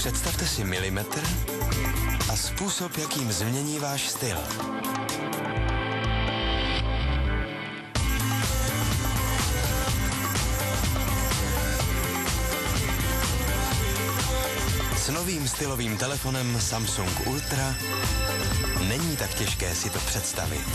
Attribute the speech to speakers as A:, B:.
A: Představte si milimetr a způsob, jakým změní váš styl. S novým stylovým telefonem Samsung Ultra není tak těžké si to představit.